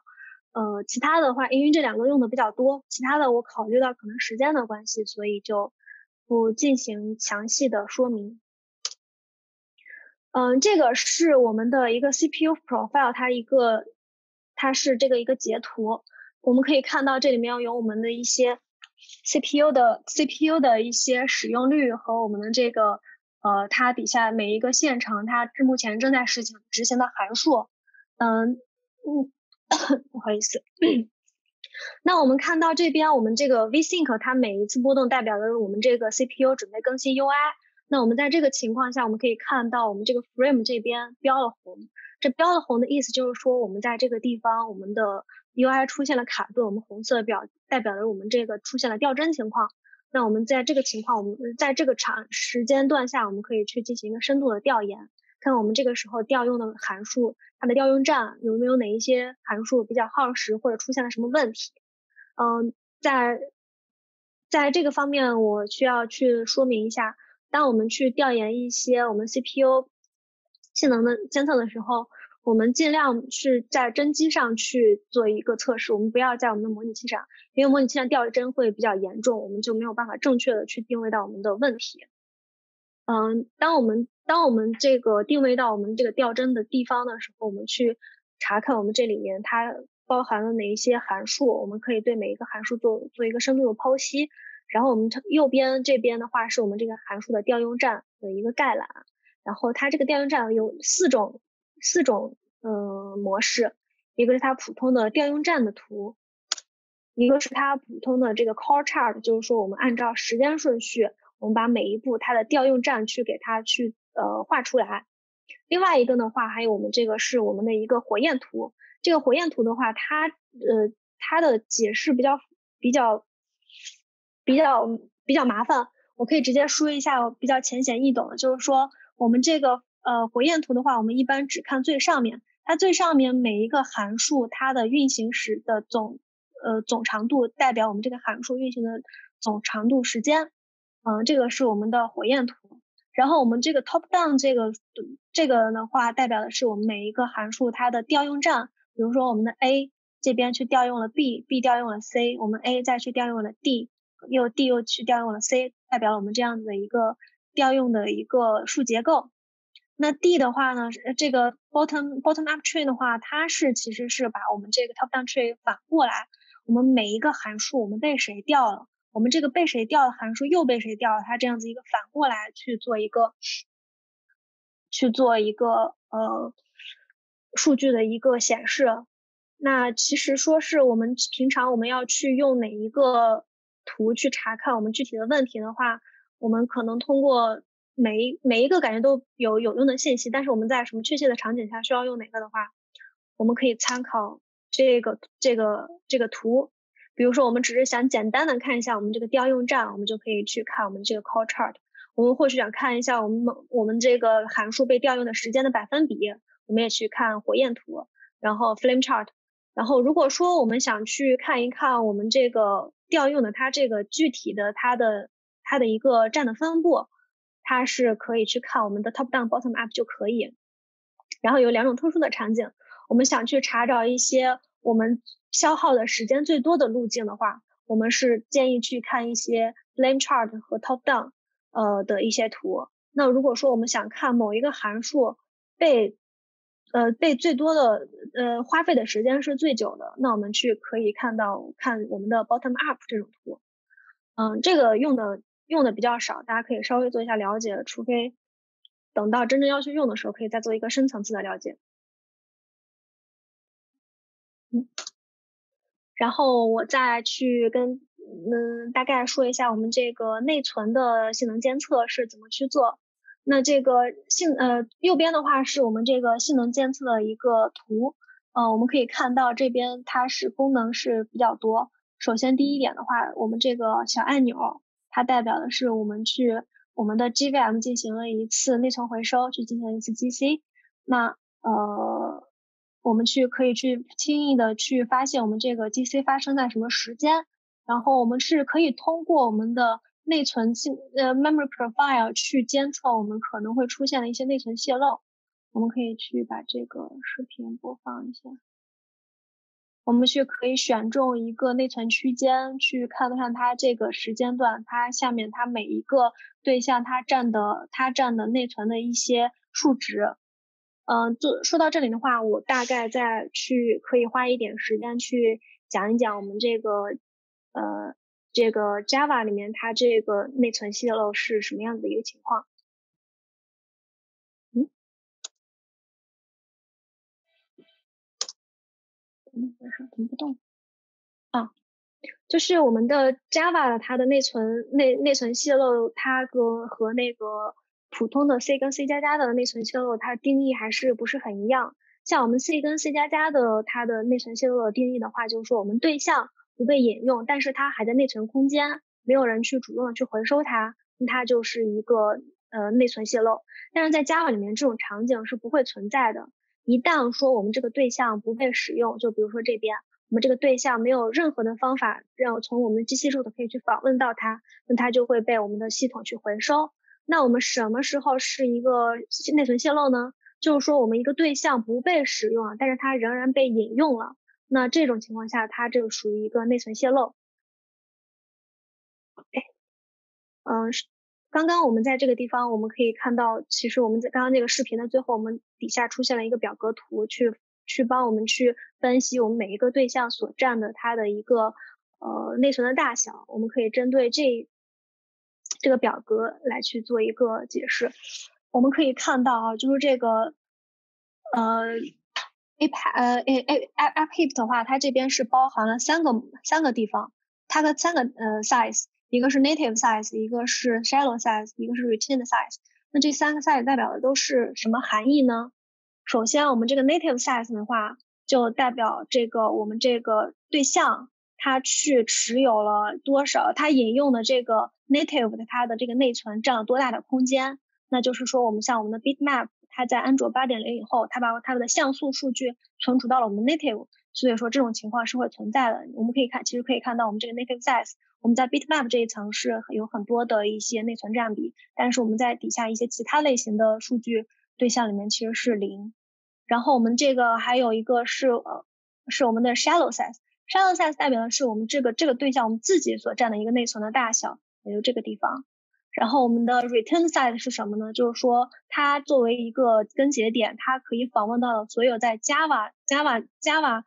呃，其他的话，因为这两个用的比较多，其他的我考虑到可能时间的关系，所以就不进行详细的说明。嗯，这个是我们的一个 CPU profile，它一个。它是这个一个截图，我们可以看到这里面有我们的一些 CPU 的 CPU 的一些使用率和我们的这个呃它底下每一个线程它目前正在实行执行的函数，嗯嗯，[coughs] 不好意思，[coughs] 那我们看到这边我们这个 vsync 它每一次波动代表的是我们这个 CPU 准备更新 UI，那我们在这个情况下我们可以看到我们这个 frame 这边标了红。这标的红的意思就是说，我们在这个地方，我们的 UI 出现了卡顿，我们红色表代表着我们这个出现了掉帧情况。那我们在这个情况，我们在这个长时间段下，我们可以去进行一个深度的调研，看我们这个时候调用的函数，它的调用站有没有哪一些函数比较耗时或者出现了什么问题。嗯，在在这个方面，我需要去说明一下，当我们去调研一些我们 CPU。性能的监测的时候，我们尽量是在真机上去做一个测试，我们不要在我们的模拟器上，因为模拟器上掉帧会比较严重，我们就没有办法正确的去定位到我们的问题。嗯，当我们当我们这个定位到我们这个掉帧的地方的时候，我们去查看我们这里面它包含了哪一些函数，我们可以对每一个函数做做一个深度的剖析。然后我们右边这边的话是我们这个函数的调用站的一个概览。然后它这个调用站有四种四种呃模式，一个是它普通的调用站的图，一个是它普通的这个 call chart，就是说我们按照时间顺序，我们把每一步它的调用站去给它去呃画出来。另外一个的话，还有我们这个是我们的一个火焰图，这个火焰图的话，它呃它的解释比较比较比较比较麻烦，我可以直接说一下比较浅显易懂的，就是说。我们这个呃火焰图的话，我们一般只看最上面，它最上面每一个函数它的运行时的总呃总长度，代表我们这个函数运行的总长度时间，嗯，这个是我们的火焰图。然后我们这个 top down 这个这个的话，代表的是我们每一个函数它的调用站，比如说我们的 A 这边去调用了 B，B 调用了 C，我们 A 再去调用了 D，又 D 又去调用了 C，代表了我们这样子的一个。调用的一个数结构，那 D 的话呢，这个 bottom bottom up tree 的话，它是其实是把我们这个 top down tree 反过来，我们每一个函数我们被谁调了，我们这个被谁调的函数又被谁调了，它这样子一个反过来去做一个去做一个呃数据的一个显示。那其实说是我们平常我们要去用哪一个图去查看我们具体的问题的话。我们可能通过每一每一个感觉都有有用的信息，但是我们在什么确切的场景下需要用哪个的话，我们可以参考这个这个这个图。比如说，我们只是想简单的看一下我们这个调用站，我们就可以去看我们这个 call chart。我们或许想看一下我们我们这个函数被调用的时间的百分比，我们也去看火焰图，然后 flame chart。然后如果说我们想去看一看我们这个调用的它这个具体的它的。它的一个站的分布，它是可以去看我们的 top down bottom up 就可以。然后有两种特殊的场景，我们想去查找一些我们消耗的时间最多的路径的话，我们是建议去看一些 flame chart 和 top down 呃的一些图。那如果说我们想看某一个函数被呃被最多的呃花费的时间是最久的，那我们去可以看到看我们的 bottom up 这种图。嗯，这个用的。用的比较少，大家可以稍微做一下了解，除非等到真正要去用的时候，可以再做一个深层次的了解。嗯然后我再去跟嗯大概说一下我们这个内存的性能监测是怎么去做。那这个性呃右边的话是我们这个性能监测的一个图，呃我们可以看到这边它是功能是比较多。首先第一点的话，我们这个小按钮它代表的是我们去我们的 GVM 进行了一次内存回收，去进行一次 GC。那呃我们去可以去轻易的去发现我们这个 GC 发生在什么时间，然后我们是可以通过我们的内存性呃 memory profile 去监测我们可能会出现的一些内存泄漏。我们可以去把这个视频播放一下。我们去可以选中一个内存区间，去看看它这个时间段，它下面它每一个对象它占的它占的内存的一些数值。嗯，就说到这里的话，我大概再去可以花一点时间去讲一讲我们这个呃这个 Java 里面它这个内存泄漏是什么样子的一个情况。为啥停不动？啊，就是我们的 Java 它的内存内内存泄漏，它和和那个。普通的 C 跟 C 加加的内存泄漏，它定义还是不是很一样。像我们 C 跟 C 加加的它的内存泄漏的定义的话，就是说我们对象不被引用，但是它还在内存空间，没有人去主动的去回收它，那它就是一个呃内存泄漏。但是在 Java 里面这种场景是不会存在的。一旦说我们这个对象不被使用，就比如说这边我们这个对象没有任何的方法让从我们 GC root 可以去访问到它，那它就会被我们的系统去回收。那我们什么时候是一个内存泄漏呢？就是说我们一个对象不被使用了，但是它仍然被引用了。那这种情况下，它这个属于一个内存泄漏。哎，嗯，刚刚我们在这个地方，我们可以看到，其实我们在刚刚那个视频的最后，我们底下出现了一个表格图，去去帮我们去分析我们每一个对象所占的它的一个呃内存的大小。我们可以针对这。这个表格来去做一个解释，我们可以看到啊，就是这个呃 a p 呃 a a app heap 的话，它这边是包含了三个三个地方，它的三个呃 size，一个是 native size，一个是 shallow size，一个是 retained size。那这三个 size 代表的都是什么含义呢？首先，我们这个 native size 的话，就代表这个我们这个对象。它去持有了多少？它引用的这个 native 的它的这个内存占了多大的空间？那就是说，我们像我们的 bitmap，它在安卓八点零以后，它把它的像素数据存储到了我们 native，所以说这种情况是会存在的。我们可以看，其实可以看到我们这个 native size，我们在 bitmap 这一层是有很多的一些内存占比，但是我们在底下一些其他类型的数据对象里面其实是零。然后我们这个还有一个是呃，是我们的 shallow size。shallow size 代表的是我们这个这个对象我们自己所占的一个内存的大小，也就这个地方。然后我们的 return size 是什么呢？就是说它作为一个根节点，它可以访问到所有在 Java Java Java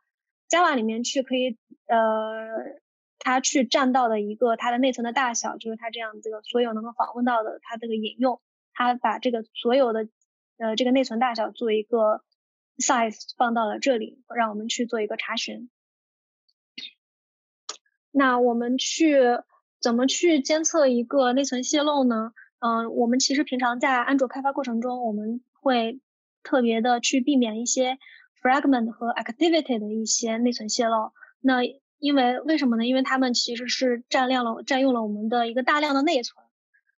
Java 里面去可以呃它去占到的一个它的内存的大小，就是它这样这个所有能够访问到的它这个引用，它把这个所有的呃这个内存大小做一个 size 放到了这里，让我们去做一个查询。那我们去怎么去监测一个内存泄漏呢？嗯，我们其实平常在安卓开发过程中，我们会特别的去避免一些 fragment 和 activity 的一些内存泄漏。那因为为什么呢？因为它们其实是占量了占用了我们的一个大量的内存。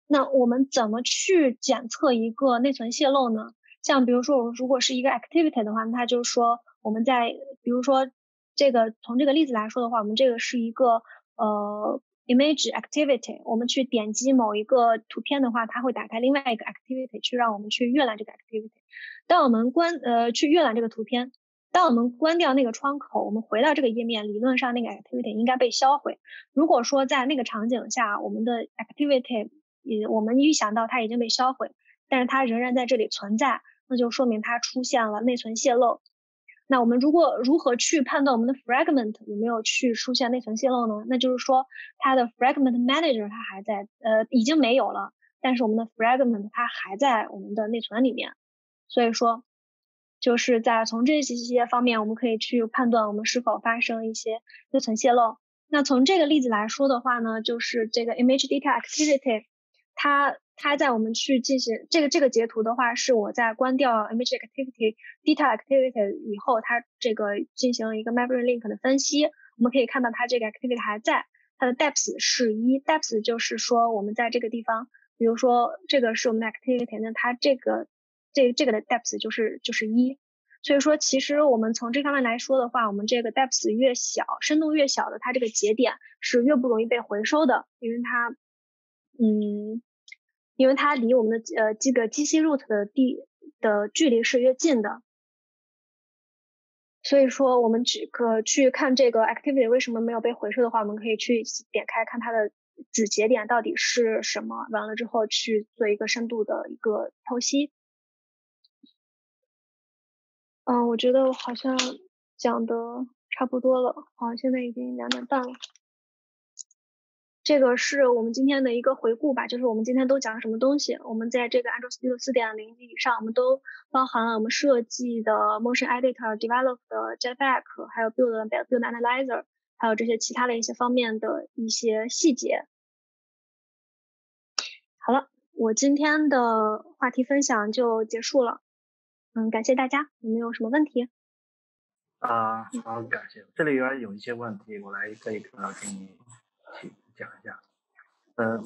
那我们怎么去检测一个内存泄漏呢？像比如说，我如果是一个 activity 的话，那它就是说我们在比如说。这个从这个例子来说的话，我们这个是一个呃 image activity，我们去点击某一个图片的话，它会打开另外一个 activity 去让我们去阅览这个 activity。当我们关呃去阅览这个图片，当我们关掉那个窗口，我们回到这个页面，理论上那个 activity 应该被销毁。如果说在那个场景下，我们的 activity 也我们预想到它已经被销毁，但是它仍然在这里存在，那就说明它出现了内存泄漏。那我们如果如何去判断我们的 fragment 有没有去出现内存泄漏呢？那就是说它的 fragment manager 它还在，呃，已经没有了，但是我们的 fragment 它还在我们的内存里面。所以说，就是在从这些方面，我们可以去判断我们是否发生一些内存泄漏。那从这个例子来说的话呢，就是这个 image data activity，它它在我们去进行这个这个截图的话，是我在关掉 image activity data activity 以后，它这个进行了一个 memory link 的分析。我们可以看到它这个 activity 还在，它的 depth 是一，depth 就是说我们在这个地方，比如说这个是我们 activity，那它这个这这个的 depth 就是就是一。所以说，其实我们从这方面来说的话，我们这个 depth 越小，深度越小的，它这个节点是越不容易被回收的，因为它，嗯，因为它离我们的呃这个 G C root 的地的距离是越近的。所以说，我们只可去看这个 activity 为什么没有被回收的话，我们可以去点开看它的子节点到底是什么，完了之后去做一个深度的一个剖析。嗯，我觉得我好像讲的差不多了，好，现在已经两点半了。这个是我们今天的一个回顾吧，就是我们今天都讲了什么东西。我们在这个 Android Studio 四点零以上，我们都包含了我们设计的 Motion Editor、Develop 的 Jetpack，还有 Build Build Analyzer，还有这些其他的一些方面的一些细节。好了，我今天的话题分享就结束了。嗯，感谢大家，有没有什么问题？啊，好，感谢。这里边有一些问题，我来一个一个给你去讲一下。嗯，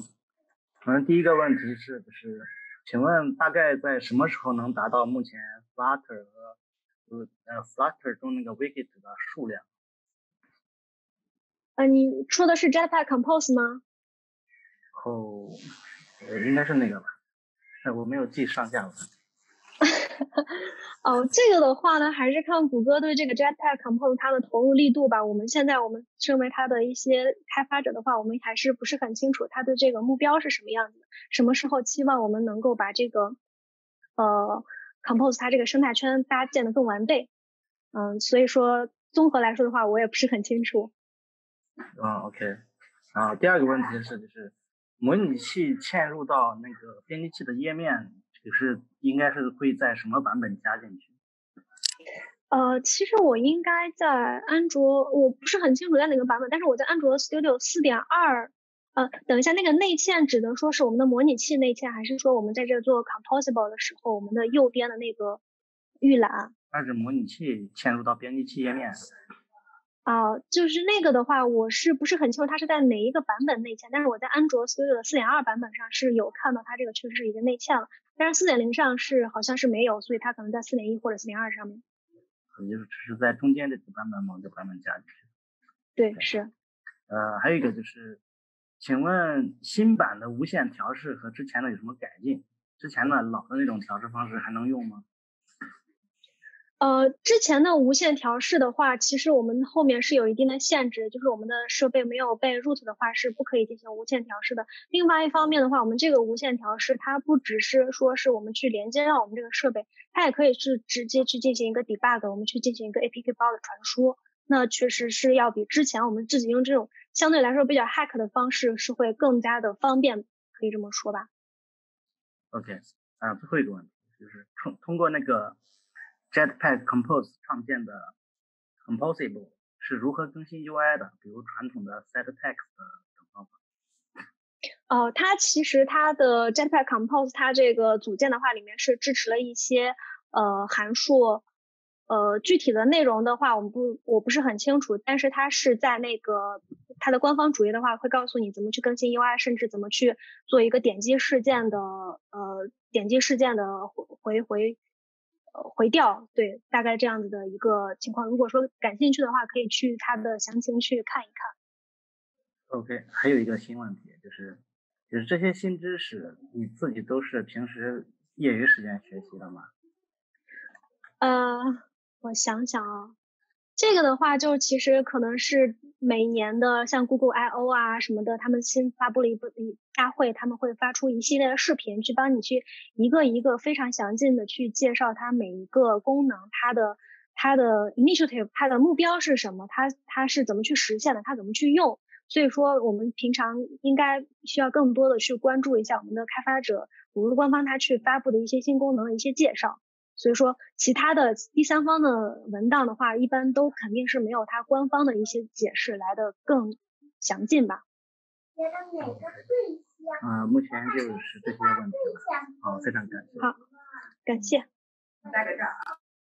可能第一个问题是，就是请问大概在什么时候能达到目前 Flutter 和呃呃 Flutter 中那个 Widget 的数量？呃，你说的是 Jetpack Compose 吗？哦，呃，应该是那个吧。哎，我没有记上下文。[laughs] 哦，这个的话呢，还是看谷歌对这个 Jetpack Compose 它的投入力度吧。我们现在我们身为它的一些开发者的话，我们还是不是很清楚它对这个目标是什么样子的，什么时候期望我们能够把这个呃 Compose 它这个生态圈搭建的更完备。嗯，所以说综合来说的话，我也不是很清楚。嗯，OK。啊，第二个问题是，就是模拟器嵌入到那个编辑器的页面。就是应该是会在什么版本加进去？呃，其实我应该在安卓，我不是很清楚在哪个版本，但是我在安卓 Studio 四点二。呃，等一下，那个内嵌指的说是我们的模拟器内嵌，还是说我们在这做 Composable 的时候，我们的右边的那个预览？它是模拟器嵌入到编辑器页面。啊，就是那个的话，我是不是很清楚它是在哪一个版本内嵌？但是我在安卓 Studio 的四点二版本上是有看到它这个确实是已经内嵌了。但是四点零上是好像是没有，所以它可能在四点一或者四点二上面。也就是只是在中间这个版本某个版本加进去。对，是。呃，还有一个就是，请问新版的无线调试和之前的有什么改进？之前的老的那种调试方式还能用吗？呃，之前的无线调试的话，其实我们后面是有一定的限制，就是我们的设备没有被 root 的话，是不可以进行无线调试的。另外一方面的话，我们这个无线调试，它不只是说是我们去连接到我们这个设备，它也可以是直接去进行一个 debug，我们去进行一个 APK 包的传输。那确实是要比之前我们自己用这种相对来说比较 hack 的方式是会更加的方便，可以这么说吧？OK，啊，最后一个问题就是通通过那个。Jetpack Compose 创建的 Composable 是如何更新 UI 的？比如传统的 Set Text 等方法。哦，它其实它的 Jetpack Compose 它这个组件的话，里面是支持了一些呃函数，呃具体的内容的话，我们不我不是很清楚。但是它是在那个它的官方主页的话，会告诉你怎么去更新 UI，甚至怎么去做一个点击事件的呃点击事件的回回。呃，回调对，大概这样子的一个情况。如果说感兴趣的话，可以去它的详情去看一看。OK，还有一个新问题就是，就是这些新知识你自己都是平时业余时间学习的吗？呃，我想想啊。这个的话，就其实可能是每年的像 Google I O 啊什么的，他们新发布了一部一大会，他们会发出一系列的视频，去帮你去一个一个非常详尽的去介绍它每一个功能，它的它的 initiative，它的目标是什么，它它是怎么去实现的，它怎么去用。所以说，我们平常应该需要更多的去关注一下我们的开发者，谷歌官方它去发布的一些新功能的一些介绍。所以说，其他的第三方的文档的话，一般都肯定是没有它官方的一些解释来的更详尽吧。啊，目前就是这些问题了。好，非常感谢。好，感谢。